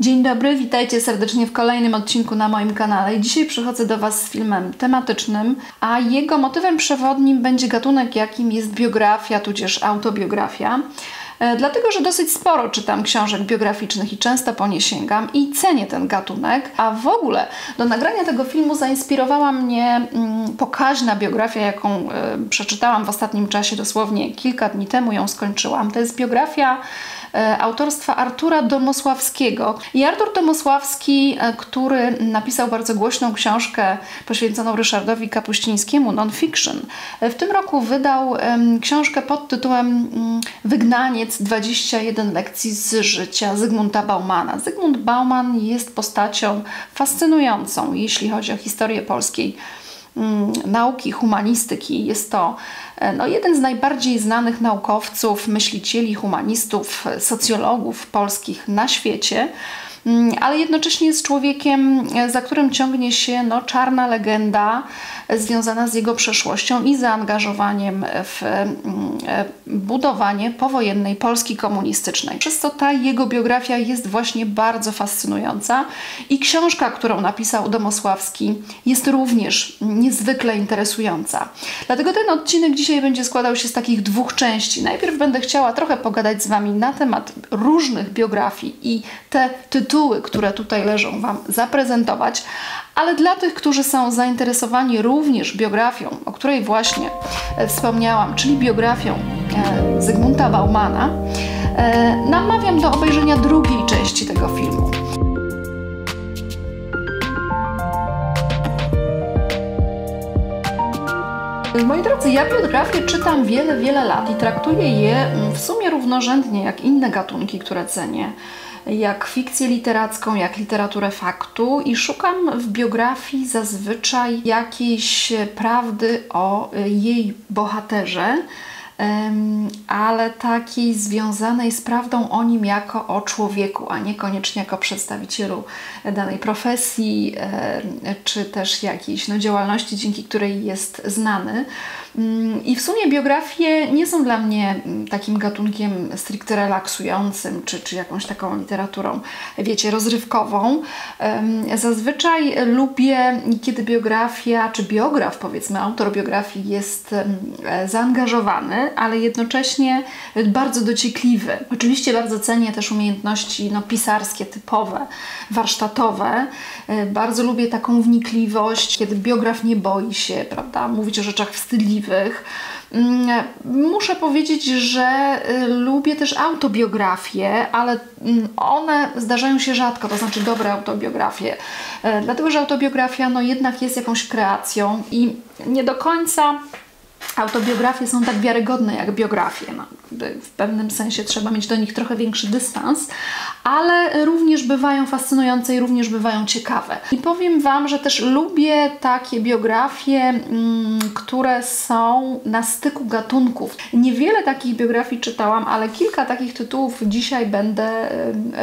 Dzień dobry, witajcie serdecznie w kolejnym odcinku na moim kanale. Dzisiaj przychodzę do Was z filmem tematycznym, a jego motywem przewodnim będzie gatunek, jakim jest biografia, tudzież autobiografia. E, dlatego, że dosyć sporo czytam książek biograficznych i często po nie sięgam i cenię ten gatunek, a w ogóle do nagrania tego filmu zainspirowała mnie mm, pokaźna biografia, jaką y, przeczytałam w ostatnim czasie, dosłownie kilka dni temu ją skończyłam. To jest biografia E, autorstwa Artura Domosławskiego. I Artur Domosławski, e, który napisał bardzo głośną książkę poświęconą Ryszardowi Kapuścińskiemu, non-fiction, e, w tym roku wydał książkę pod tytułem mm, Wygnaniec 21 lekcji z życia Zygmunta Baumana. Zygmunt Bauman jest postacią fascynującą, jeśli chodzi o historię polskiej mm, nauki, humanistyki. Jest to E, no, jeden z najbardziej znanych naukowców, myślicieli, humanistów, socjologów polskich na świecie. Mm, ale jednocześnie jest człowiekiem, e, za którym ciągnie się no, czarna legenda e, związana z jego przeszłością i zaangażowaniem w e, budowanie powojennej Polski komunistycznej. Przez to ta jego biografia jest właśnie bardzo fascynująca i książka, którą napisał Domosławski jest również niezwykle interesująca. Dlatego ten odcinek dzisiaj będzie składał się z takich dwóch części. Najpierw będę chciała trochę pogadać z Wami na temat różnych biografii i te tytuły, tytuły, które tutaj leżą, Wam zaprezentować, ale dla tych, którzy są zainteresowani również biografią, o której właśnie e, wspomniałam, czyli biografią e, Zygmunta Baumana, e, namawiam do obejrzenia drugiej części tego filmu. Moi drodzy, ja biografię czytam wiele, wiele lat i traktuję je mm, w sumie równorzędnie jak inne gatunki, które cenię jak fikcję literacką, jak literaturę faktu i szukam w biografii zazwyczaj jakiejś prawdy o jej bohaterze ale takiej związanej z prawdą o nim jako o człowieku, a niekoniecznie jako przedstawicielu danej profesji, czy też jakiejś no, działalności, dzięki której jest znany. Mm, I w sumie biografie nie są dla mnie mm, takim gatunkiem stricte relaksującym, czy, czy jakąś taką literaturą, wiecie, rozrywkową. Zazwyczaj lubię, kiedy biografia, czy biograf, powiedzmy, autor biografii jest zaangażowany, ale jednocześnie bardzo dociekliwy. Oczywiście bardzo cenię też umiejętności no, pisarskie, typowe, warsztatowe. E, bardzo lubię taką wnikliwość, kiedy biograf nie boi się, prawda, mówić o rzeczach wstydliwych. Mm, muszę powiedzieć, że y, lubię też autobiografie, ale mm, one zdarzają się rzadko, to znaczy dobre autobiografie, e, dlatego że autobiografia no jednak jest jakąś kreacją i nie do końca autobiografie są tak wiarygodne jak biografie. No, w pewnym sensie trzeba mieć do nich trochę większy dystans, ale również bywają fascynujące i również bywają ciekawe. I powiem Wam, że też lubię takie biografie, mm, które są na styku gatunków. Niewiele takich biografii czytałam, ale kilka takich tytułów dzisiaj będę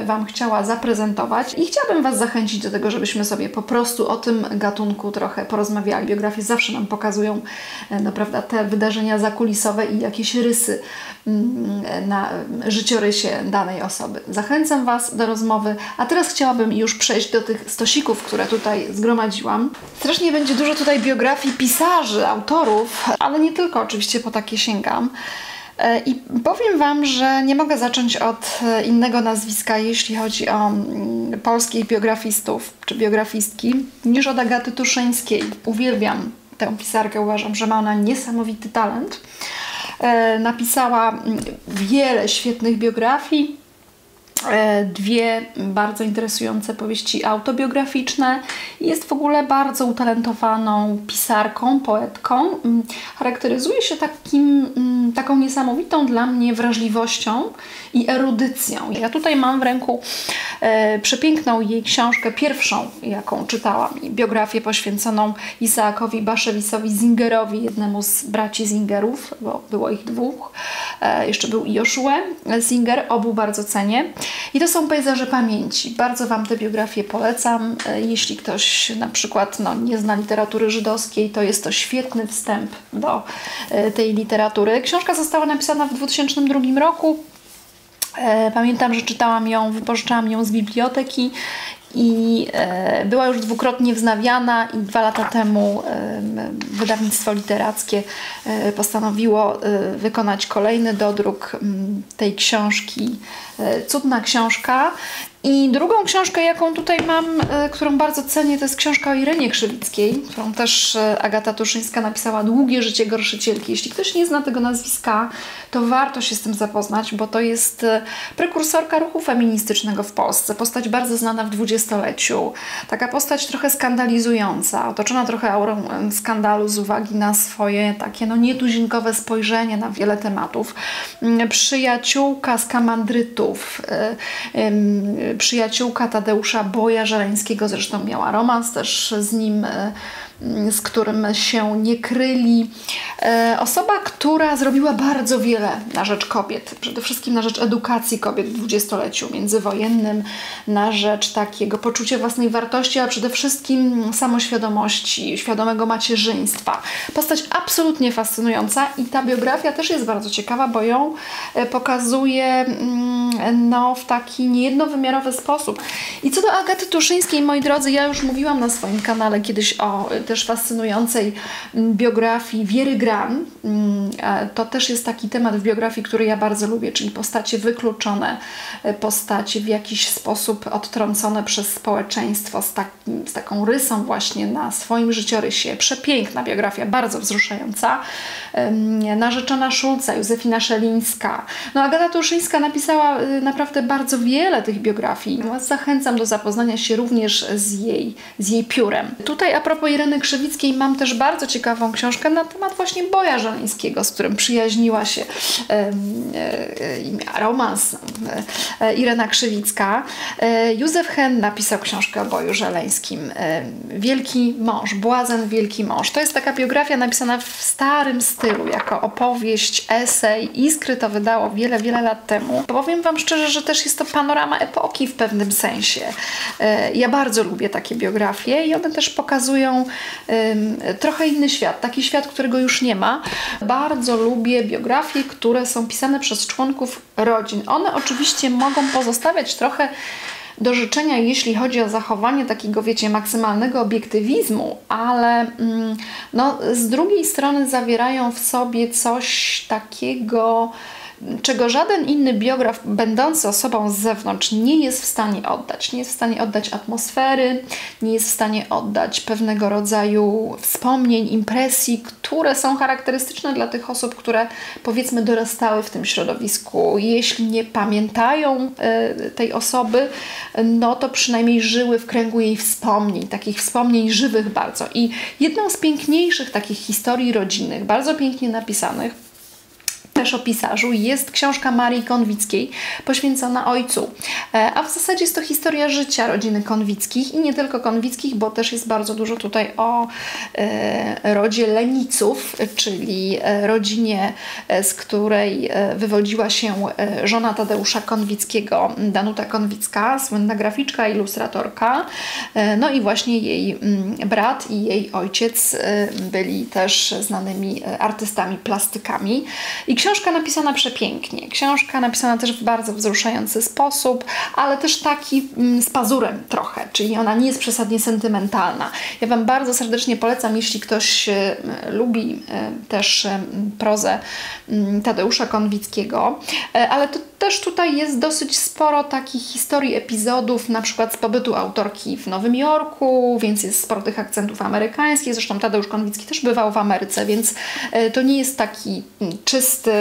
Wam chciała zaprezentować i chciałabym Was zachęcić do tego, żebyśmy sobie po prostu o tym gatunku trochę porozmawiali. Biografie zawsze nam pokazują e, naprawdę te wydarzenia zakulisowe i jakieś rysy mm, na życiorysie danej osoby. Zachęcam Was do rozmowy. A teraz chciałabym już przejść do tych stosików, które tutaj zgromadziłam. Strasznie będzie dużo tutaj biografii pisarzy, autorów, ale nie tylko, oczywiście po takie sięgam. E, I powiem Wam, że nie mogę zacząć od e, innego nazwiska, jeśli chodzi o mm, polskich biografistów czy biografistki, niż od Agaty Tuszyńskiej. Uwielbiam tę pisarkę, uważam, że ma ona niesamowity talent. E, napisała wiele świetnych biografii, E, dwie bardzo interesujące powieści autobiograficzne. Jest w ogóle bardzo utalentowaną pisarką, poetką. Mm, charakteryzuje się takim, mm, taką niesamowitą dla mnie wrażliwością i erudycją. Ja tutaj mam w ręku e, przepiękną jej książkę, pierwszą jaką czytałam, biografię poświęconą Isaakowi Baszewisowi Zingerowi, jednemu z braci Zingerów, bo było ich dwóch. E, jeszcze był Joshua Zinger, obu bardzo cenię. I to są pejzaże pamięci. Bardzo Wam te biografie polecam. E, jeśli ktoś na przykład no, nie zna literatury żydowskiej, to jest to świetny wstęp do e, tej literatury. Książka została napisana w 2002 roku. Pamiętam, że czytałam ją, wypożyczałam ją z biblioteki i e, była już dwukrotnie wznawiana i dwa lata temu e, wydawnictwo literackie e, postanowiło wykonać kolejny dodruk tej książki. Cudna książka i drugą książkę, jaką tutaj mam, e, którą bardzo cenię, to jest książka o Irenie Krzywickiej, którą też e, Agata Tuszyńska napisała Długie życie gorszycielki. Jeśli ktoś nie zna tego nazwiska, to warto się z tym zapoznać, bo to jest e, prekursorka ruchu feministycznego w Polsce. Postać bardzo znana w dwudziestoleciu. Taka postać trochę skandalizująca, otoczona trochę aurą skandalu z uwagi na swoje takie no nietuzinkowe spojrzenie na wiele tematów. Mm, przyjaciółka z kamandrytów, przyjaciółka Tadeusza Boja Żeleńskiego, zresztą miała romans też z nim e, z którym się nie kryli. E, osoba, która zrobiła bardzo wiele na rzecz kobiet, przede wszystkim na rzecz edukacji kobiet w dwudziestoleciu międzywojennym, na rzecz takiego poczucia własnej wartości, ale przede wszystkim samoświadomości, świadomego macierzyństwa. Postać absolutnie fascynująca i ta biografia też jest bardzo ciekawa, bo ją e, pokazuje mm, no, w taki niejednowymiarowy sposób. I co do Agaty Tuszyńskiej, moi drodzy, ja już mówiłam na swoim kanale kiedyś o też fascynującej mm, biografii Wiery Gran. Mm, to też jest taki temat w biografii, który ja bardzo lubię, czyli postacie wykluczone, e, postacie w jakiś sposób odtrącone przez społeczeństwo z, takim, z taką rysą właśnie na swoim życiorysie. Przepiękna biografia, bardzo wzruszająca. Narzeczona Szulca, Józefina Szelińska. No Agata Tuszyńska napisała y, naprawdę bardzo wiele tych biografii. Zachęcam do zapoznania się również z jej, z jej piórem. Tutaj a propos Ireny Krzywickiej mam też bardzo ciekawą książkę na temat właśnie Boja Żeleńskiego, z którym przyjaźniła się e, e, romans e, Irena Krzywicka. E, Józef Hen napisał książkę o Boju Żeleńskim. E, Wielki mąż, Błazen Wielki mąż. To jest taka biografia napisana w starym stylu, jako opowieść, esej. Iskry to wydało wiele, wiele lat temu. Powiem Wam szczerze, że też jest to panorama epoki w pewnym sensie. E, ja bardzo lubię takie biografie i one też pokazują trochę inny świat, taki świat, którego już nie ma. Bardzo lubię biografie, które są pisane przez członków rodzin. One oczywiście mogą pozostawiać trochę do życzenia, jeśli chodzi o zachowanie takiego, wiecie, maksymalnego obiektywizmu, ale mm, no, z drugiej strony zawierają w sobie coś takiego czego żaden inny biograf, będący osobą z zewnątrz, nie jest w stanie oddać. Nie jest w stanie oddać atmosfery, nie jest w stanie oddać pewnego rodzaju wspomnień, impresji, które są charakterystyczne dla tych osób, które powiedzmy dorastały w tym środowisku. Jeśli nie pamiętają y, tej osoby, no to przynajmniej żyły w kręgu jej wspomnień, takich wspomnień żywych bardzo. I jedną z piękniejszych takich historii rodzinnych, bardzo pięknie napisanych, też o pisarzu, jest książka Marii Konwickiej poświęcona ojcu. E, a w zasadzie jest to historia życia rodziny Konwickich i nie tylko Konwickich, bo też jest bardzo dużo tutaj o e, rodzie Leniców, czyli e, rodzinie, z której wywodziła się żona Tadeusza Konwickiego, Danuta Konwicka, słynna graficzka, ilustratorka. No i właśnie jej mm, brat i jej ojciec byli też znanymi artystami plastykami. I książka napisana przepięknie. Książka napisana też w bardzo wzruszający sposób, ale też taki mm, z pazurem trochę, czyli ona nie jest przesadnie sentymentalna. Ja Wam bardzo serdecznie polecam, jeśli ktoś e, lubi e, też e, prozę Tadeusza Konwickiego, ale to też tutaj jest dosyć sporo takich historii, epizodów, na przykład z pobytu autorki w Nowym Jorku, więc jest sporo tych akcentów amerykańskich. Zresztą Tadeusz Konwicki też bywał w Ameryce, więc to nie jest taki czysty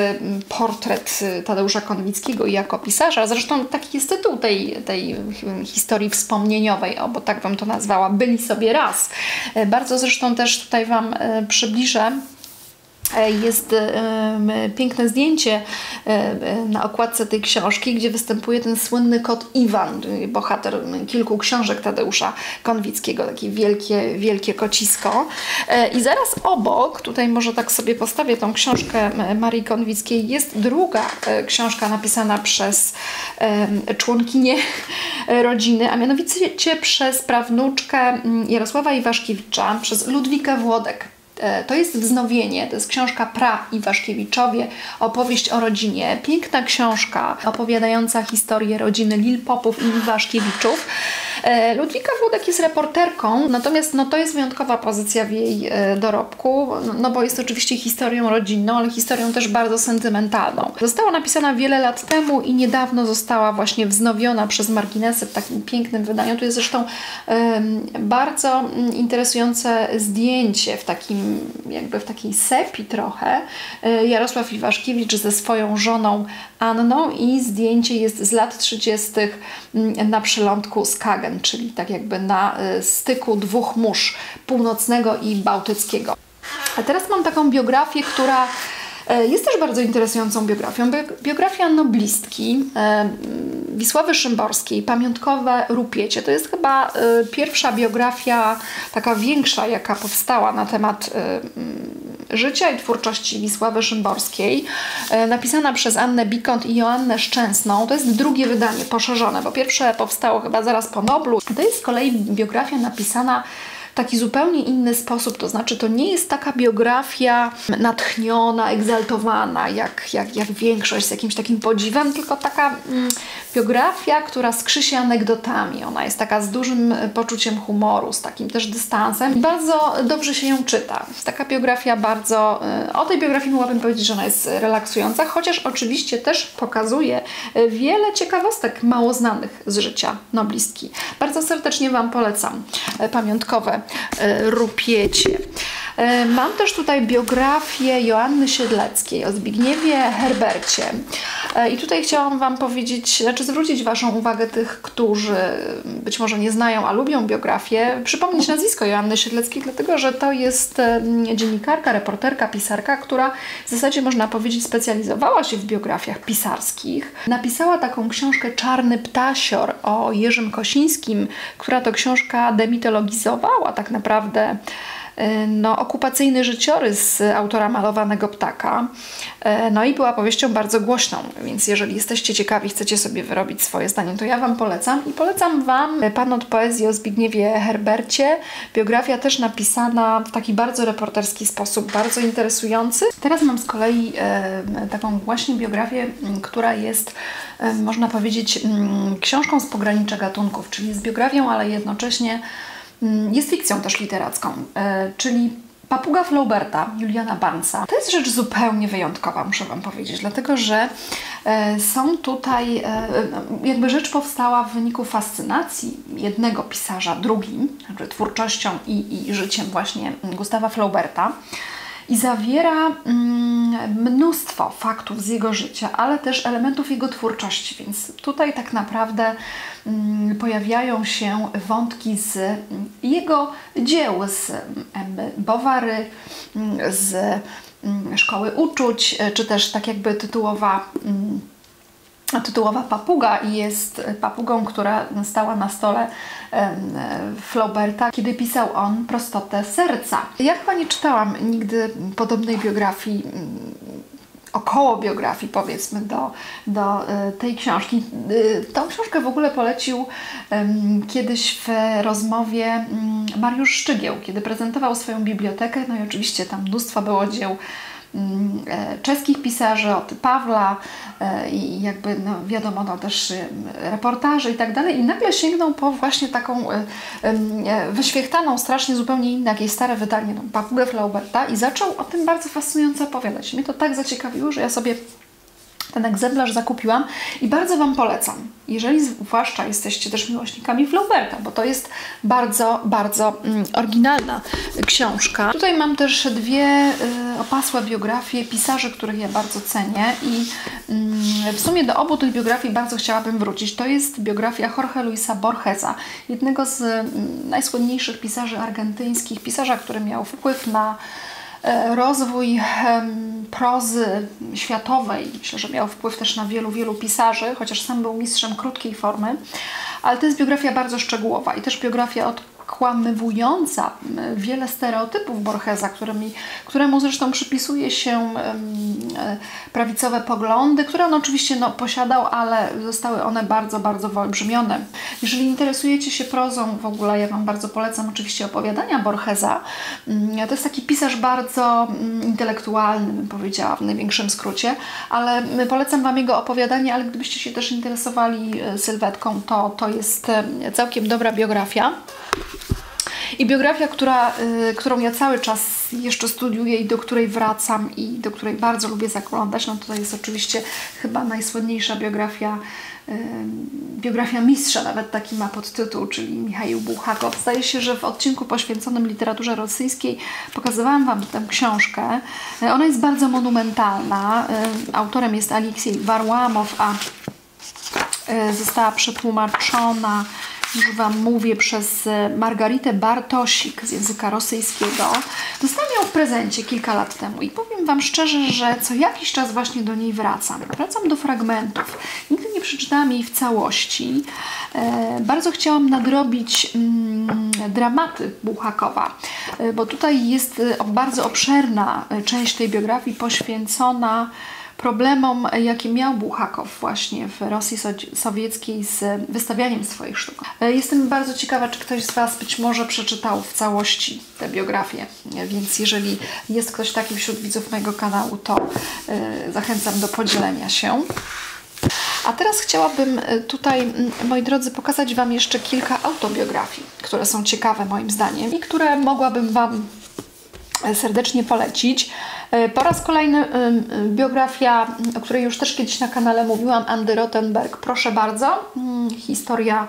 portret y, Tadeusza Konwickiego jako pisarza. Zresztą taki jest tytuł tej, tej historii wspomnieniowej, o, bo tak bym to nazwała, byli sobie raz. Bardzo zresztą też tutaj Wam y, przybliżę jest piękne zdjęcie e, na okładce tej książki, gdzie występuje ten słynny kot Iwan, bohater kilku książek Tadeusza Konwickiego, takie wielkie, wielkie kocisko. E, I zaraz obok, tutaj może tak sobie postawię tą książkę Marii Konwickiej, jest druga książka napisana przez członkinię rodziny, a mianowicie przez prawnuczkę Jarosława Iwaszkiewicza, przez Ludwika Włodek. E, to jest wznowienie, to jest książka Pra Iwaszkiewiczowie, opowieść o rodzinie. Piękna książka opowiadająca historię rodziny Lil-Popów i Iwaszkiewiczów. E, Ludwika Włodek jest reporterką, natomiast no, to jest wyjątkowa pozycja w jej e, dorobku, no, bo jest oczywiście historią rodzinną, ale historią też bardzo sentymentalną. Została napisana wiele lat temu i niedawno została właśnie wznowiona przez marginesy w takim pięknym wydaniu. Tu jest zresztą bardzo mm, interesujące zdjęcie w takim, jakby w takiej sepi trochę. E, Jarosław Iwaszkiewicz ze swoją żoną Anną i zdjęcie jest z lat 30. Mm, na przylądku Skagen, czyli tak jakby na e, styku dwóch mórz, północnego i bałtyckiego. A teraz mam taką biografię, która jest też bardzo interesującą biografią. Biografia noblistki e, Wisławy Szymborskiej, Pamiątkowe Rupiecie. To jest chyba pierwsza biografia, taka większa, jaka powstała na temat życia i twórczości Wisławy Szymborskiej, e, napisana przez Annę Bikont i Joannę Szczęsną. To jest drugie wydanie, poszerzone, bo pierwsze powstało chyba zaraz po Noblu. To jest z kolei biografia napisana taki zupełnie inny sposób. To znaczy, to nie jest taka biografia natchniona, egzaltowana, jak, jak, jak większość z jakimś takim podziwem, tylko taka mm, biografia, która skrzy się anegdotami. Ona jest taka z dużym poczuciem humoru, z takim też dystansem. Bardzo dobrze się ją czyta. Taka biografia bardzo. Y, o tej biografii mogłabym powiedzieć, że ona jest relaksująca, chociaż oczywiście też pokazuje y, wiele ciekawostek mało znanych z życia noblistki. Bardzo serdecznie Wam polecam pamiątkowe Rupiecie. E, mam też tutaj biografię Joanny Siedleckiej o Zbigniewie Herbercie. E, I tutaj chciałam Wam powiedzieć, znaczy zwrócić Waszą uwagę tych, którzy być może nie znają, a lubią biografię, przypomnieć nazwisko Joanny Siedleckiej, dlatego że to jest dziennikarka, reporterka, pisarka, która w zasadzie można powiedzieć specjalizowała się w biografiach pisarskich. Napisała taką książkę Czarny Ptasior o Jerzym Kosińskim, która to książka demitologizowała tak naprawdę no, okupacyjny życiorys autora malowanego ptaka. E, no i była powieścią bardzo głośną, więc jeżeli jesteście ciekawi, chcecie sobie wyrobić swoje zdanie, to ja Wam polecam. I polecam Wam Pan od poezji o Zbigniewie Herbercie. Biografia też napisana w taki bardzo reporterski sposób, bardzo interesujący. Teraz mam z kolei e, taką właśnie biografię, która jest, e, można powiedzieć, książką z pogranicza gatunków, czyli jest biografią, ale jednocześnie jest fikcją też literacką, e, czyli Papuga Flauberta Juliana Barnesa. To jest rzecz zupełnie wyjątkowa, muszę Wam powiedzieć, dlatego że e, są tutaj, e, jakby rzecz powstała w wyniku fascynacji jednego pisarza drugim, znaczy twórczością i, i życiem właśnie Gustawa Flauberta i zawiera mm, mnóstwo faktów z jego życia, ale też elementów jego twórczości, więc tutaj tak naprawdę mm, pojawiają się wątki z mm, jego dzieł, z Bowary, z Szkoły Uczuć, czy też tak jakby tytułowa tytułowa papuga i jest papugą, która stała na stole Flauberta, kiedy pisał on prostotę serca. Ja chyba nie czytałam nigdy podobnej biografii mm, około biografii, powiedzmy, do, do e, tej książki. E, tą książkę w ogóle polecił kiedyś w rozmowie mm, Mariusz Szczygieł, kiedy prezentował swoją bibliotekę. No i oczywiście tam mnóstwo było dzieł czeskich pisarzy, od Pawła e, i jakby no, wiadomo no, też e, reportaże i tak dalej i nagle sięgnął po właśnie taką wyświechtaną, strasznie zupełnie inne, jakieś stare wydanie, no, Flauberta i zaczął o tym bardzo fascynująco opowiadać. Mnie to tak zaciekawiło, że ja sobie ten egzemplarz zakupiłam i bardzo Wam polecam. Jeżeli zwłaszcza jesteście też miłośnikami Flauberta, bo to jest bardzo, bardzo mm, oryginalna książka. Tutaj mam też dwie y, opasłe biografie pisarzy, których ja bardzo cenię i y, w sumie do obu tych biografii bardzo chciałabym wrócić. To jest biografia Jorge Luisa Borgesa, jednego z y, najsłynniejszych pisarzy argentyńskich, pisarza, który miał wpływ na rozwój prozy światowej. Myślę, że miał wpływ też na wielu, wielu pisarzy, chociaż sam był mistrzem krótkiej formy. Ale to jest biografia bardzo szczegółowa i też biografia od zakłamywująca wiele stereotypów Borgesa, którymi, któremu zresztą przypisuje się prawicowe poglądy, które on oczywiście no, posiadał, ale zostały one bardzo, bardzo wyolbrzymione. Jeżeli interesujecie się prozą w ogóle, ja Wam bardzo polecam oczywiście opowiadania Borgesa. Mm, to jest taki pisarz bardzo mm, intelektualny, bym powiedziała w największym skrócie, ale polecam Wam jego opowiadanie, ale gdybyście się też interesowali e, sylwetką, to, to jest e, całkiem dobra biografia. I biografia, która, y, którą ja cały czas jeszcze studiuję i do której wracam i do której bardzo lubię zaglądać, no to jest oczywiście chyba najsłynniejsza biografia y, biografia mistrza, nawet taki ma podtytuł, czyli Michał Buchakow. Zdaje się, że w odcinku poświęconym literaturze rosyjskiej pokazywałam Wam tę książkę. Ona jest bardzo monumentalna. Y, autorem jest Aleksiej Warłamow, a została przetłumaczona już Wam mówię, przez e, Margaritę Bartosik z języka rosyjskiego. Dostałam ją w prezencie kilka lat temu i powiem Wam szczerze, że co jakiś czas właśnie do niej wracam. Wracam do fragmentów. Nigdy nie przeczytałam jej w całości. E, bardzo chciałam nadrobić mm, dramaty Buchakowa, e, bo tutaj jest bardzo obszerna część tej biografii poświęcona problemom, jakie miał Buchakow właśnie w Rosji Sowieckiej z wystawianiem swoich sztuk. Jestem bardzo ciekawa, czy ktoś z Was być może przeczytał w całości tę biografię, więc jeżeli jest ktoś taki wśród widzów mojego kanału, to e, zachęcam do podzielenia się. A teraz chciałabym e, tutaj, moi drodzy, pokazać Wam jeszcze kilka autobiografii, które są ciekawe moim zdaniem i które mogłabym Wam serdecznie polecić. E, po raz kolejny biografia, o której już też kiedyś na kanale mówiłam, Andy Rottenberg. Proszę bardzo, mm, historia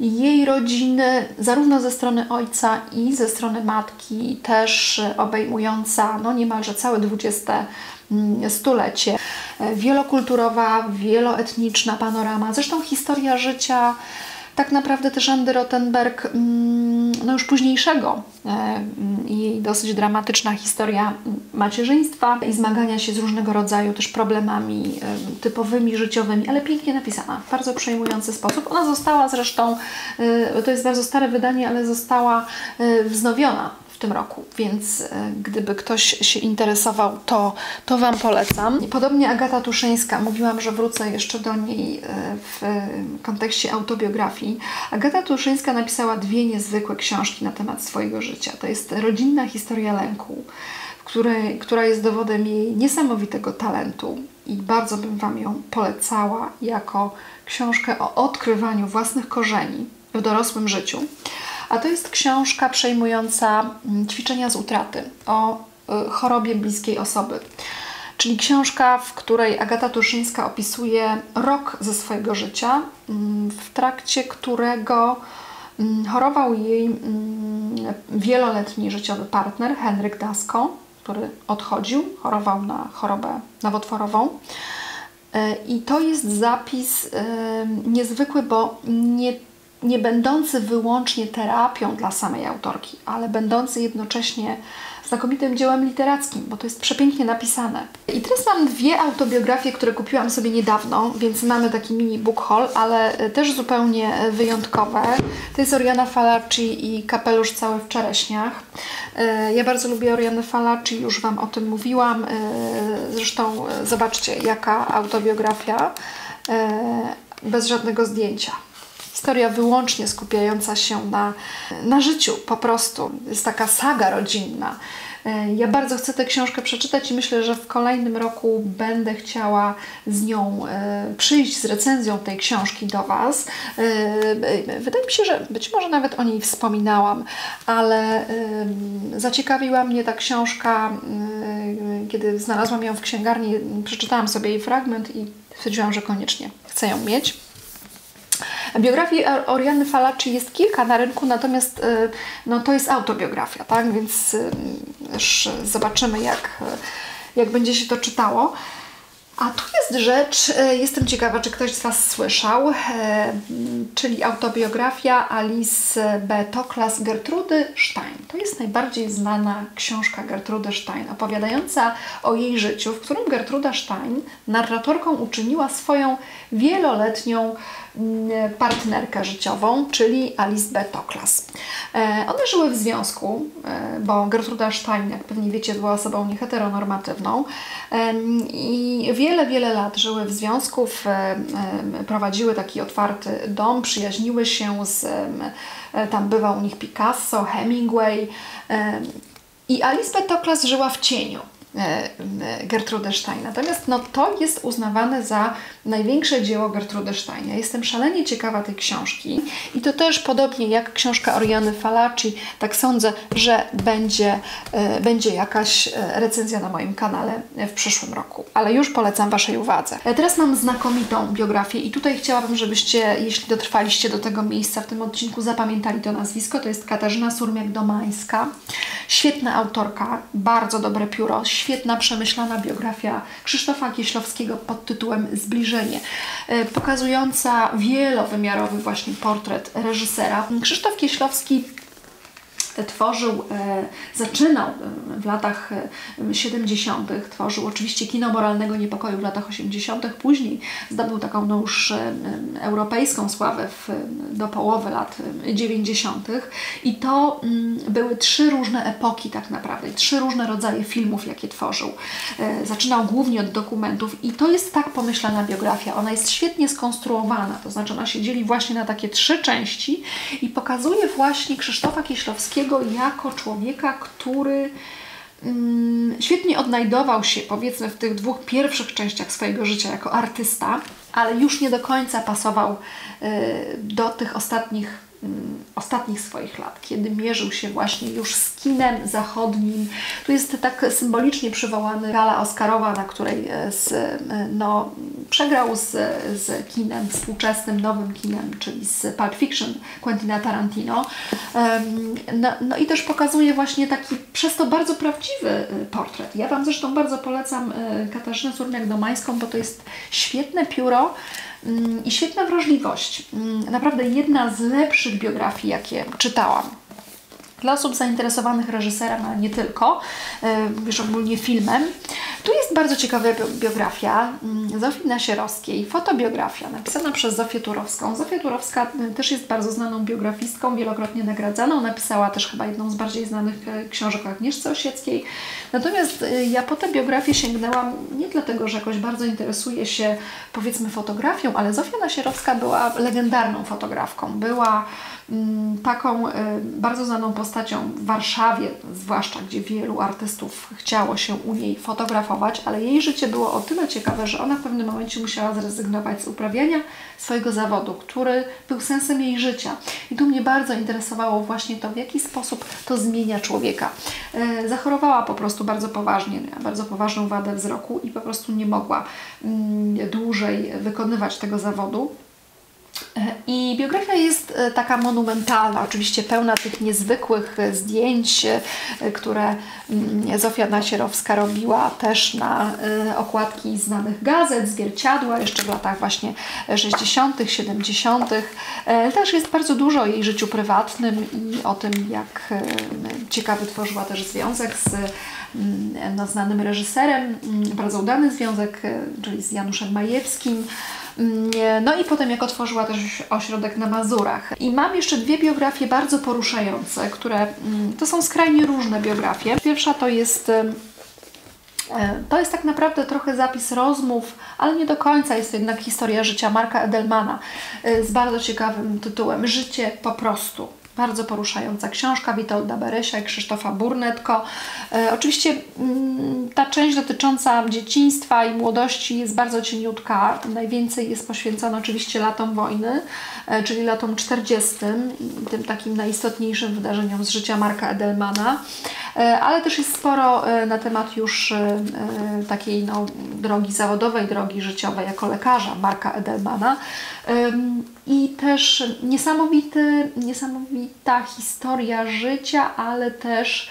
jej rodziny, zarówno ze strony ojca i ze strony matki, też obejmująca no niemalże całe XX mm, stulecie. E, wielokulturowa, wieloetniczna panorama. Zresztą historia życia tak naprawdę też Andy Rottenberg, mm, no już późniejszego e, i jej dosyć dramatyczna historia macierzyństwa i zmagania się z różnego rodzaju też problemami e, typowymi, życiowymi, ale pięknie napisana, w bardzo przejmujący sposób. Ona została zresztą, e, to jest bardzo stare wydanie, ale została wznowiona tym roku, więc e, gdyby ktoś się interesował, to, to Wam polecam. Podobnie Agata Tuszyńska, mówiłam, że wrócę jeszcze do niej e, w kontekście autobiografii. Agata Tuszyńska napisała dwie niezwykłe książki na temat swojego życia. To jest Rodzinna historia lęku, której, która jest dowodem jej niesamowitego talentu i bardzo bym Wam ją polecała jako książkę o odkrywaniu własnych korzeni w dorosłym życiu. A to jest książka przejmująca mm, ćwiczenia z utraty o y, chorobie bliskiej osoby. Czyli książka, w której Agata Tuszyńska opisuje rok ze swojego życia, mm, w trakcie którego mm, chorował jej wieloletni życiowy partner Henryk Dasko, który odchodził, chorował na chorobę nowotworową. Y, I to jest zapis y, niezwykły, bo nie nie będący wyłącznie terapią dla samej autorki, ale będący jednocześnie znakomitym dziełem literackim, bo to jest przepięknie napisane. I teraz mam dwie autobiografie, które kupiłam sobie niedawno, więc mamy taki mini book haul, ale też zupełnie wyjątkowe. To jest Oriana Fallaci i Kapelusz cały w czereśniach. E, ja bardzo lubię Orianę Fallaci, już Wam o tym mówiłam. E, zresztą zobaczcie, jaka autobiografia e, bez żadnego zdjęcia historia wyłącznie skupiająca się na, na życiu, po prostu. Jest taka saga rodzinna. E, ja bardzo chcę tę książkę przeczytać i myślę, że w kolejnym roku będę chciała z nią e, przyjść z recenzją tej książki do Was. E, wydaje mi się, że być może nawet o niej wspominałam, ale zaciekawiła mnie ta książka, kiedy znalazłam ją w księgarni, przeczytałam sobie jej fragment i stwierdziłam, że koniecznie chcę ją mieć. Biografii Oriany Falaci jest kilka na rynku, natomiast y, no, to jest autobiografia, tak? Więc y, zobaczymy, jak, jak będzie się to czytało. A tu jest rzecz, y, jestem ciekawa, czy ktoś z Was słyszał, czyli autobiografia Alice B. Toklas Gertrudy Stein. To jest najbardziej znana książka Gertrudy Stein, opowiadająca o jej życiu, w którym Gertruda Stein narratorką uczyniła swoją wieloletnią partnerkę życiową, czyli Alice B. Toklas. E, one żyły w związku, e, bo Gertruda Stein, jak pewnie wiecie, była osobą nieheteronormatywną i wiele, wiele lat żyły w związku, prowadziły taki otwarty dom, przyjaźniły się z, tam bywał u nich Picasso, Hemingway i Alice B. Toklas żyła w cieniu. E, Gertrude Stein. Natomiast no, to jest uznawane za największe dzieło Gertrude Stein. Ja jestem szalenie ciekawa tej książki i to też podobnie jak książka Oriany Falaci, tak sądzę, że będzie, e, będzie jakaś e, recenzja na moim kanale w przyszłym roku. Ale już polecam Waszej uwadze. Teraz mam znakomitą biografię i tutaj chciałabym, żebyście, jeśli dotrwaliście do tego miejsca w tym odcinku, zapamiętali to nazwisko. To jest Katarzyna Surmiak-Domańska. Świetna autorka, bardzo dobre pióro, świetna, przemyślana biografia Krzysztofa Kieślowskiego pod tytułem Zbliżenie, e, pokazująca wielowymiarowy właśnie portret reżysera. Krzysztof Kieślowski tworzył, e, zaczynał e, w latach 70., e, tworzył oczywiście kino moralnego niepokoju w latach 80., później zdobył taką no już europejską sławę w, do połowy lat 90. I to mm, były trzy różne epoki tak naprawdę, trzy różne rodzaje filmów, jakie tworzył. Zaczynał głównie od dokumentów i to jest tak pomyślana biografia. Ona jest świetnie skonstruowana, to znaczy ona się dzieli właśnie na takie trzy części i pokazuje właśnie Krzysztofa Kieślowskiego jako człowieka, który mm, świetnie odnajdował się, powiedzmy, w tych dwóch pierwszych częściach swojego życia jako artysta, ale już nie do końca pasował y, do tych ostatnich ostatnich swoich lat, kiedy mierzył się właśnie już z kinem zachodnim. Tu jest tak symbolicznie przywołany gala Oscarowa, na której e, z, e, no, przegrał z, z kinem współczesnym, nowym kinem, czyli z Pulp Fiction Quentina Tarantino. No, no i też pokazuje właśnie taki przez to bardzo prawdziwy e, portret. Ja Wam zresztą bardzo polecam Katarzynę Surmiak-Domańską, bo to jest świetne pióro, Mm, i świetna wrażliwość. Mm, naprawdę jedna z lepszych biografii, jakie czytałam. Dla osób zainteresowanych reżyserem, ale nie tylko, wiesz, ogólnie filmem, tu jest bardzo ciekawa biografia mm, Zofii Nasierowskiej, fotobiografia napisana przez Zofię Turowską. Zofia Turowska też jest bardzo znaną biografistką, wielokrotnie nagradzaną. Napisała też chyba jedną z bardziej znanych e, książek o Agnieszce Osieckiej. Natomiast e, ja po tę biografię sięgnęłam nie dlatego, że jakoś bardzo interesuję się powiedzmy fotografią, ale Zofia Nasierowska była legendarną fotografką. Była Mm, taką y, bardzo znaną postacią w Warszawie, zwłaszcza gdzie wielu artystów chciało się u niej fotografować, ale jej życie było o tyle ciekawe, że ona w pewnym momencie musiała zrezygnować z uprawiania swojego zawodu, który był sensem jej życia. I tu mnie bardzo interesowało właśnie to, w jaki sposób to zmienia człowieka. Y, zachorowała po prostu bardzo poważnie, bardzo poważną wadę wzroku i po prostu nie mogła mm, dłużej wykonywać tego zawodu. I biografia jest e, taka monumentalna, oczywiście pełna tych niezwykłych e, zdjęć, e, które mm, Zofia Nasierowska robiła też na okładki znanych gazet, zwierciadła, jeszcze w latach właśnie 60., 70. Też jest bardzo dużo o jej życiu prywatnym i o tym, jak ciekawy tworzyła też związek z mm, no, znanym reżyserem, mm, bardzo udany związek, czyli z Januszem Majewskim. No i potem jak otworzyła też ośrodek na Mazurach. I mam jeszcze dwie biografie bardzo poruszające, które mm, to są skrajnie różne biografie. Pierwsza to jest e, to jest tak naprawdę trochę zapis rozmów, ale nie do końca jest to jednak historia życia Marka Edelmana e, z bardzo ciekawym tytułem Życie po prostu. Bardzo poruszająca książka Witolda Beresia i Krzysztofa Burnetko. E, oczywiście mm, ta część dotycząca dzieciństwa i młodości jest bardzo cieniutka. Najwięcej jest poświęcona oczywiście latom wojny, e, czyli latom 40., tym takim najistotniejszym wydarzeniom z życia Marka Edelmana. E, ale też jest sporo e, na temat już e, takiej no, drogi zawodowej, drogi życiowej jako lekarza Marka Edelmana. I też niesamowity, niesamowita historia życia, ale też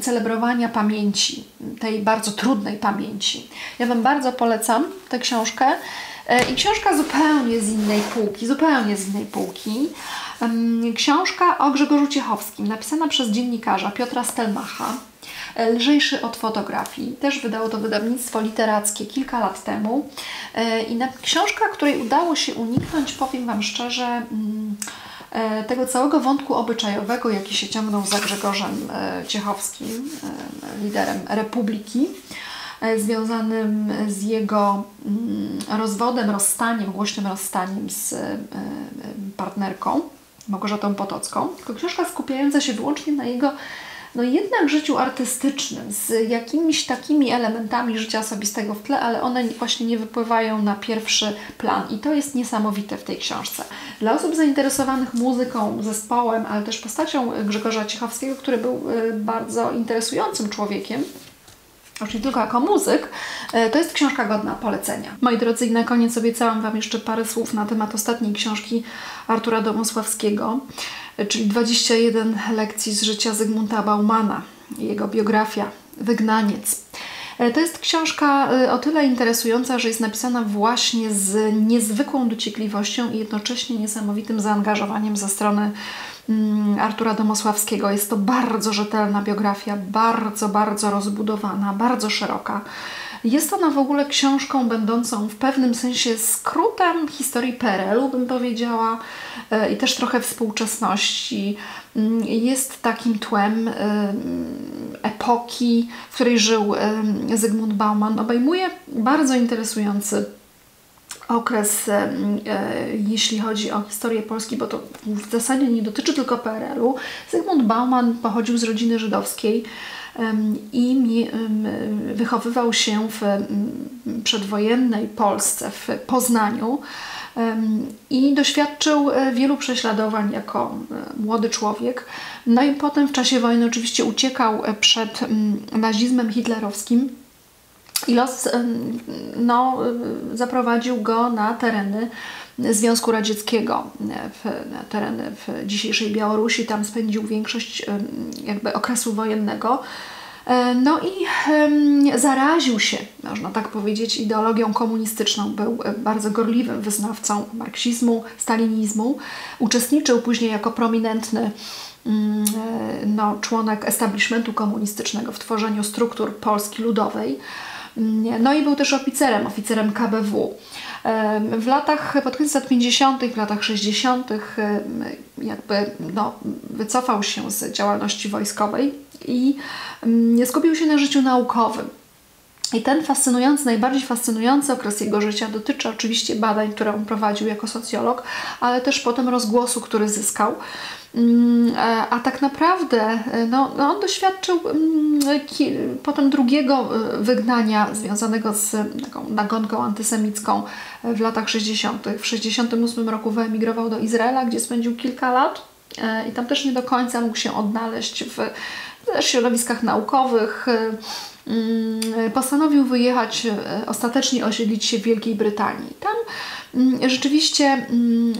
celebrowania pamięci, tej bardzo trudnej pamięci. Ja Wam bardzo polecam tę książkę. I książka zupełnie z innej półki, zupełnie z innej półki. Książka o Grzegorzu Ciechowskim, napisana przez dziennikarza Piotra Stelmacha. lżejszy od fotografii. Też wydało to wydawnictwo literackie kilka lat temu. I na książka, której udało się uniknąć, powiem Wam szczerze, mm, tego całego wątku obyczajowego, jaki się ciągnął za Grzegorzem Ciechowskim, liderem Republiki. E, związanym z jego mm, rozwodem, rozstaniem, głośnym rozstaniem z e, e, partnerką Małgorzatą Potocką. To książka skupiająca się wyłącznie na jego no jednak życiu artystycznym, z jakimiś takimi elementami życia osobistego w tle, ale one właśnie nie wypływają na pierwszy plan i to jest niesamowite w tej książce. Dla osób zainteresowanych muzyką, zespołem, ale też postacią Grzegorza Ciechowskiego, który był bardzo interesującym człowiekiem, już nie tylko jako muzyk, e, to jest książka godna polecenia. Moi drodzy, i na koniec obiecałam Wam jeszcze parę słów na temat ostatniej książki Artura Domosławskiego, e, czyli 21 lekcji z życia Zygmunta Baumana, jego biografia Wygnaniec. E, to jest książka o tyle interesująca, że jest napisana właśnie z niezwykłą dociekliwością i jednocześnie niesamowitym zaangażowaniem ze strony Artura Domosławskiego. Jest to bardzo rzetelna biografia, bardzo, bardzo rozbudowana, bardzo szeroka. Jest ona w ogóle książką będącą w pewnym sensie skrótem historii PRL-u, bym powiedziała, e, i też trochę współczesności. Mm, jest takim tłem e, epoki, w której żył e, Zygmunt Bauman. Obejmuje bardzo interesujący okres, e, jeśli chodzi o historię Polski, bo to w zasadzie nie dotyczy tylko PRL-u. Zygmunt Bauman pochodził z rodziny żydowskiej i wychowywał się w przedwojennej Polsce, w Poznaniu i doświadczył e, wielu prześladowań jako e, młody człowiek. No i potem w czasie wojny oczywiście uciekał przed nazizmem hitlerowskim i los no, zaprowadził go na tereny Związku Radzieckiego, w, na tereny w dzisiejszej Białorusi. Tam spędził większość jakby okresu wojennego. E, no i zaraził się, można tak powiedzieć, ideologią komunistyczną. Był e, bardzo gorliwym wyznawcą marksizmu, stalinizmu. Uczestniczył później jako prominentny mm, e, no, członek establishmentu komunistycznego w tworzeniu struktur Polski Ludowej. No i był też oficerem, oficerem KBW. W latach, pod koniec lat 50., w latach 60., jakby no, wycofał się z działalności wojskowej i skupił się na życiu naukowym. I ten fascynujący, najbardziej fascynujący okres jego życia dotyczy oczywiście badań, które on prowadził jako socjolog, ale też potem rozgłosu, który zyskał. Mm, e, a tak naprawdę e, no, no on doświadczył mm, potem drugiego e, wygnania związanego z taką nagonką antysemicką w latach 60. W 68 roku wyemigrował do Izraela, gdzie spędził kilka lat i tam też nie do końca mógł się odnaleźć w środowiskach naukowych. Mm, postanowił wyjechać, ostatecznie osiedlić się w Wielkiej Brytanii. Tam Mm, rzeczywiście mm,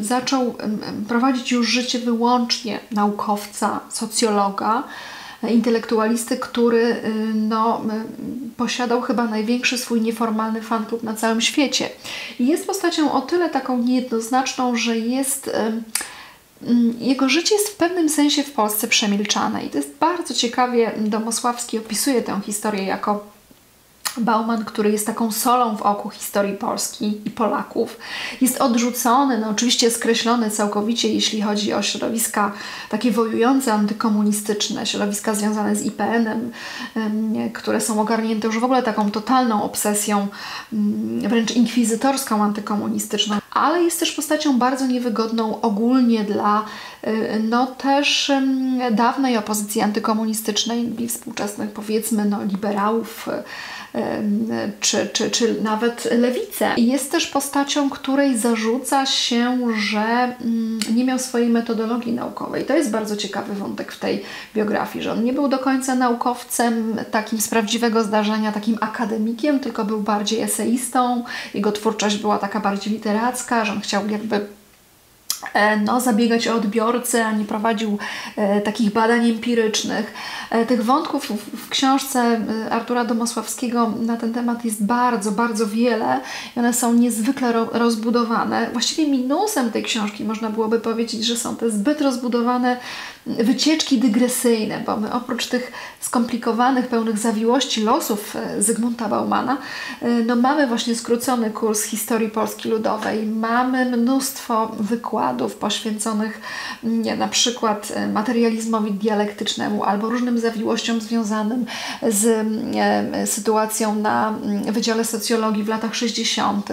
y, zaczął mm, prowadzić już życie wyłącznie naukowca, socjologa, intelektualisty, który no, posiadał chyba największy swój nieformalny fanklub na całym świecie. I jest postacią o tyle taką niejednoznaczną, że jest jego życie jest w pewnym sensie w Polsce przemilczane i to jest bardzo ciekawie Domosławski opisuje tę historię jako Bauman, który jest taką solą w oku historii Polski i Polaków, jest odrzucony, no oczywiście skreślony całkowicie, jeśli chodzi o środowiska takie wojujące, antykomunistyczne, środowiska związane z IPN-em, które są ogarnięte już w ogóle taką totalną obsesją, wręcz inkwizytorską, antykomunistyczną, ale jest też postacią bardzo niewygodną ogólnie dla y, no też dawnej opozycji antykomunistycznej i współczesnych powiedzmy no liberałów, czy, czy, czy nawet lewicę. Jest też postacią, której zarzuca się, że mm, nie miał swojej metodologii naukowej. To jest bardzo ciekawy wątek w tej biografii, że on nie był do końca naukowcem takim z prawdziwego zdarzenia, takim akademikiem, tylko był bardziej eseistą. Jego twórczość była taka bardziej literacka, że on chciał jakby no, zabiegać o odbiorcę, a nie prowadził e, takich badań empirycznych. E, tych wątków w, w książce e, Artura Domosławskiego na ten temat jest bardzo, bardzo wiele i one są niezwykle ro, rozbudowane. Właściwie minusem tej książki można byłoby powiedzieć, że są te zbyt rozbudowane wycieczki dygresyjne, bo my oprócz tych skomplikowanych, pełnych zawiłości losów e, Zygmunta Baumana, e, no mamy właśnie skrócony kurs historii Polski Ludowej, mamy mnóstwo wykładów poświęconych nie, na przykład e, materializmowi dialektycznemu albo różnym zawiłościom związanym z e, sytuacją na Wydziale Socjologii w latach 60.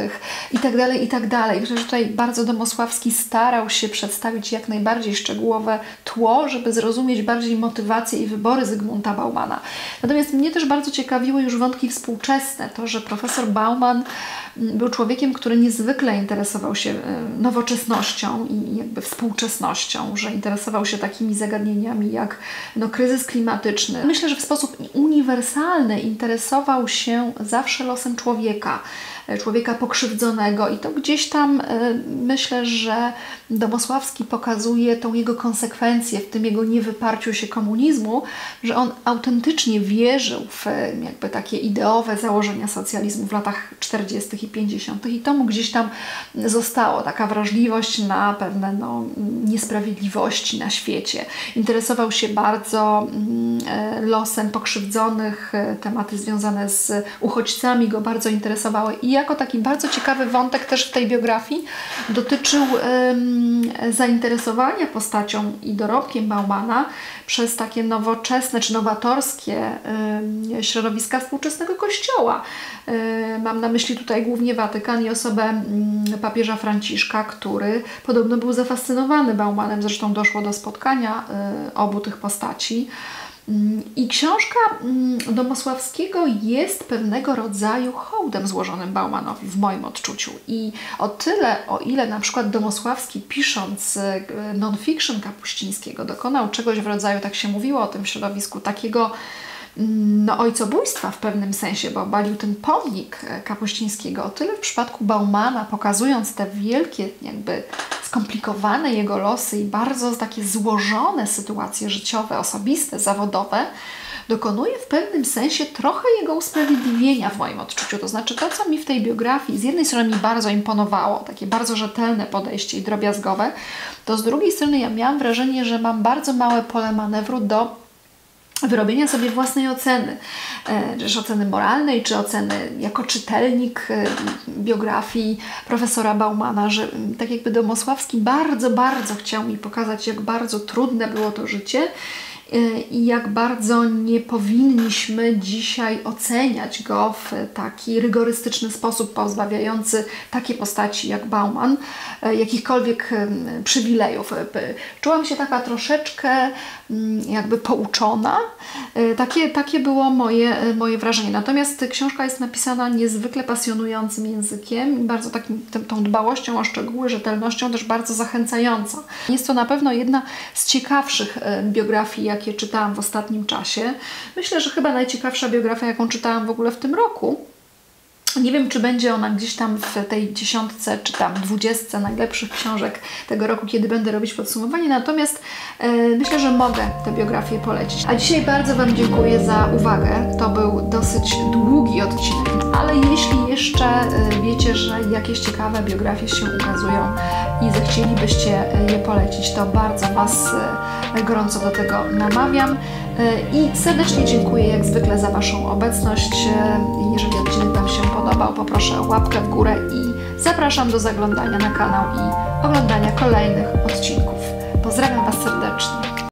i tak dalej, i tak dalej. Że tutaj bardzo Domosławski starał się przedstawić jak najbardziej szczegółowe tło, żeby zrozumieć bardziej motywacje i wybory Zygmunta Baumana. Natomiast mnie też bardzo ciekawiły już wątki współczesne. To, że profesor Bauman był człowiekiem, który niezwykle interesował się nowoczesnością i jakby współczesnością, że interesował się takimi zagadnieniami jak no, kryzys klimatyczny. Myślę, że w sposób uniwersalny interesował się zawsze losem człowieka człowieka pokrzywdzonego i to gdzieś tam myślę, że Domosławski pokazuje tą jego konsekwencję w tym jego niewyparciu się komunizmu, że on autentycznie wierzył w jakby takie ideowe założenia socjalizmu w latach 40. i 50. i to mu gdzieś tam zostało, taka wrażliwość na pewne no, niesprawiedliwości na świecie. Interesował się bardzo losem pokrzywdzonych, tematy związane z uchodźcami go bardzo interesowały i jako taki bardzo ciekawy wątek też w tej biografii dotyczył zainteresowania postacią i dorobkiem Baumana przez takie nowoczesne czy nowatorskie środowiska współczesnego kościoła. Mam na myśli tutaj głównie Watykan i osobę mm, papieża Franciszka, który podobno był zafascynowany Baumanem, zresztą doszło do spotkania y, obu tych postaci. I książka mm, Domosławskiego jest pewnego rodzaju hołdem złożonym Baumanowi w moim odczuciu. I o tyle, o ile na przykład Domosławski pisząc e, non-fiction Kapuścińskiego dokonał czegoś w rodzaju, tak się mówiło o tym środowisku, takiego no, ojcobójstwa w pewnym sensie, bo obalił ten pomnik e, Kapuścińskiego. O tyle w przypadku Baumana, pokazując te wielkie, jakby skomplikowane jego losy i bardzo takie złożone sytuacje życiowe, osobiste, zawodowe, dokonuje w pewnym sensie trochę jego usprawiedliwienia w moim odczuciu. To znaczy to, co mi w tej biografii z jednej strony mi bardzo imponowało, takie bardzo rzetelne podejście i drobiazgowe, to z drugiej strony ja miałam wrażenie, że mam bardzo małe pole manewru do wyrobienia sobie własnej oceny, e, czy oceny moralnej, czy oceny jako czytelnik e, biografii profesora Baumana, że tak jakby Domosławski bardzo, bardzo chciał mi pokazać, jak bardzo trudne było to życie i jak bardzo nie powinniśmy dzisiaj oceniać go w taki rygorystyczny sposób, pozbawiający takie postaci jak Bauman y, jakichkolwiek przywilejów. Czułam się taka troszeczkę mm, jakby pouczona. Takie, takie było moje, moje wrażenie. Natomiast książka jest napisana niezwykle pasjonującym językiem, bardzo takim, tą dbałością o szczegóły, rzetelnością też bardzo zachęcająca. Jest to na pewno jedna z ciekawszych biografii, jakie czytałam w ostatnim czasie. Myślę, że chyba najciekawsza biografia, jaką czytałam w ogóle w tym roku. Nie wiem, czy będzie ona gdzieś tam w tej dziesiątce, czy tam dwudziestce najlepszych książek tego roku, kiedy będę robić podsumowanie, natomiast e, myślę, że mogę tę biografię polecić. A dzisiaj bardzo Wam dziękuję za uwagę. To był dosyć długi odcinek, ale jeśli jeszcze e, wiecie, że jakieś ciekawe biografie się ukazują i zechcielibyście je polecić, to bardzo Was e, gorąco do tego namawiam i serdecznie dziękuję jak zwykle za Waszą obecność. Jeżeli odcinek Wam się podobał, poproszę o łapkę w górę i zapraszam do zaglądania na kanał i oglądania kolejnych odcinków. Pozdrawiam Was serdecznie.